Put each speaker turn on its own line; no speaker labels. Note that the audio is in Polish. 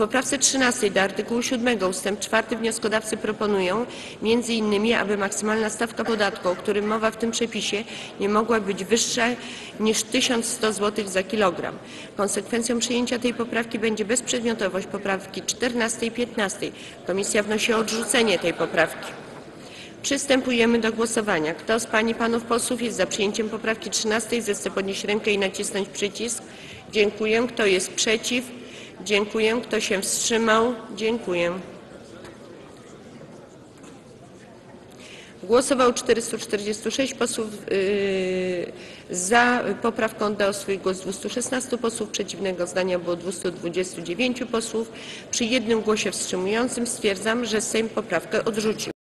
poprawce 13 do artykułu 7 ust. 4 wnioskodawcy proponują m.in., aby maksymalna stawka podatku, o którym mowa w tym przepisie, nie mogła być wyższa niż 1100 zł za kilogram. Konsekwencją przyjęcia tej poprawki będzie bezprzedmiotowość poprawki 14 i 15. Komisja wnosi o odrzucenie tej poprawki. Przystępujemy do głosowania. Kto z pań i panów posłów jest za przyjęciem poprawki 13, zechce podnieść rękę i nacisnąć przycisk. Dziękuję. Kto jest przeciw? Dziękuję. Kto się wstrzymał? Dziękuję. Głosowało 446 posłów. Yy, za poprawką oddało swój głos 216 posłów. Przeciwnego zdania było 229 posłów. Przy jednym głosie wstrzymującym stwierdzam, że Sejm poprawkę odrzucił.